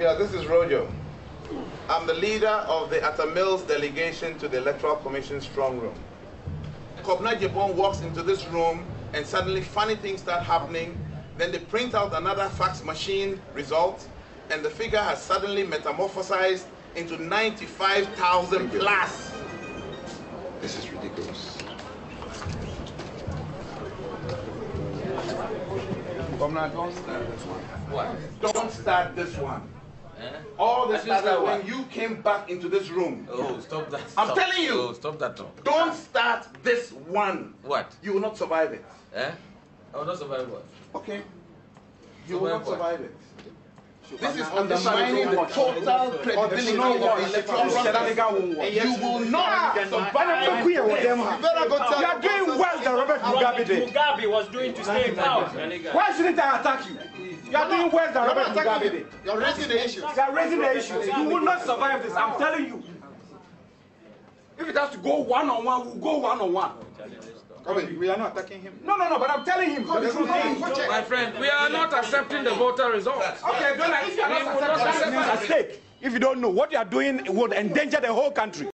Yeah, this is Rojo. I'm the leader of the Atta Mills delegation to the Electoral Commission strong room. Kobna Agyepong walks into this room and suddenly funny things start happening. Then they print out another fax machine result and the figure has suddenly metamorphosized into 95,000 plus. This is ridiculous. Kobna, don't start this one. What? Don't start this one. Eh? All this I didn't started start when you came back into this room. Oh, stop that. I'm stop. telling you. Oh, stop that talk. Don't start this one. What? You will not survive it. Eh? I will not survive what? Okay. You will not Survive what? survive it. This is undermining the total credibility of the electoral process. You will not survive. You better go tell You are doing worse than Robert Mugabe did. Mugabe was doing to stay in power. Why shouldn't I attack you? You are doing worse than Robert Mugabe did. You're raising the issues. You are raising the issues. You will not survive this. I'm telling you. If it has to go one on one, we'll go one on one. Oh, come on, we are not attacking him. No, no, no. But I'm telling him. the truth is. My friend, we are not accepting the voter results. Okay, Donna, if you are not accepting accept that, mistake. If you don't know, what you are doing would endanger the whole country.